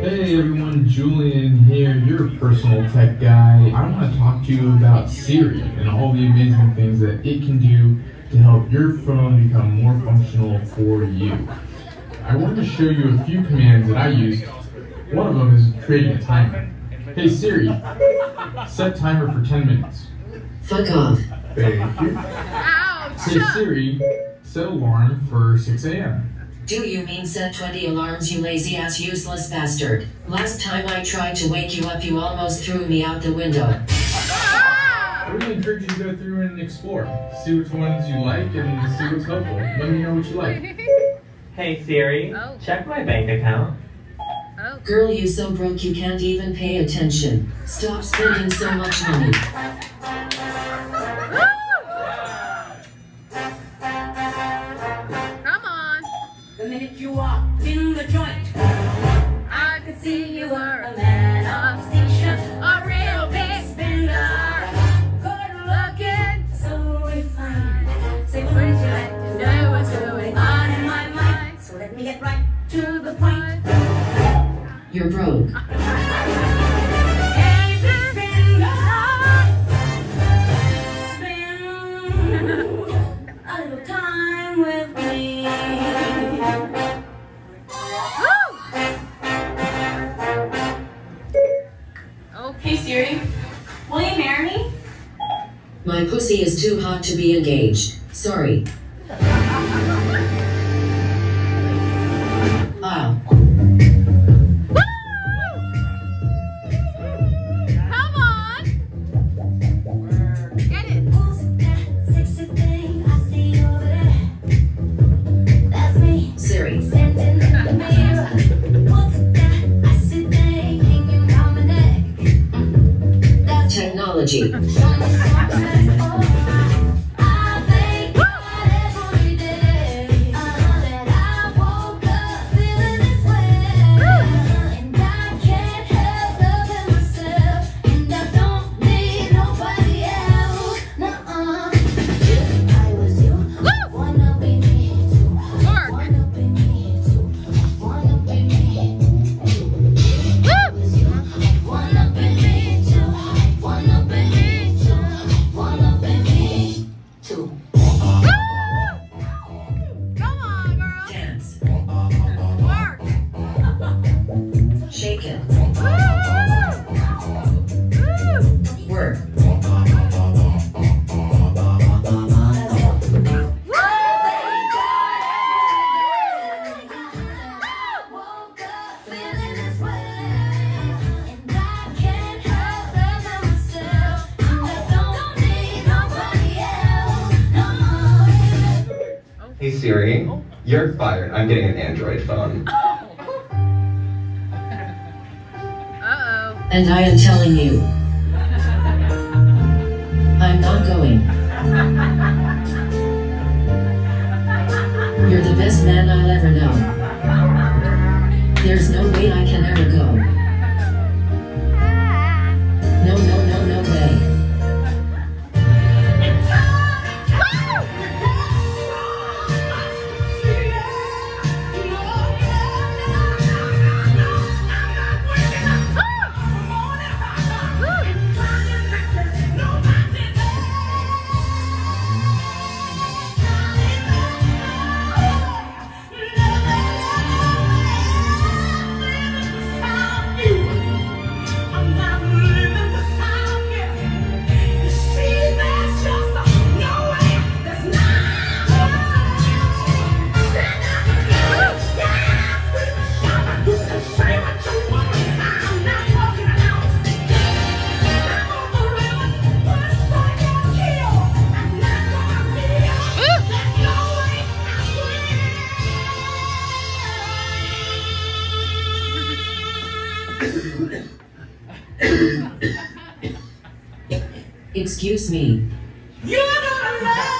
Hey everyone, Julian here, your personal tech guy. I want to talk to you about Siri and all the amazing things that it can do to help your phone become more functional for you. I want to show you a few commands that I use. One of them is creating a timer. Hey Siri, set timer for 10 minutes. Fuck off. Thank you. Ouch! Say Siri, set alarm for 6 a.m. Do you mean set 20 alarms, you lazy ass useless bastard? Last time I tried to wake you up, you almost threw me out the window. I really encourage you to go through and explore. See which ones you like and see what's helpful. Let me know what you like. Hey Siri, Oh. check my bank account. Oh. Girl, you so broke you can't even pay attention. Stop spending so much money. Get right to the point. You're broke. Hey, spender, spend a little time with me. Okay. Siri, will you marry me? My pussy is too hot to be engaged. Sorry. Hey Siri, you're fired. I'm getting an Android phone. Uh-oh. And I am telling you. I'm not going. You're the best man I'll ever know. There's no way I can ever go. Excuse me. You're gonna love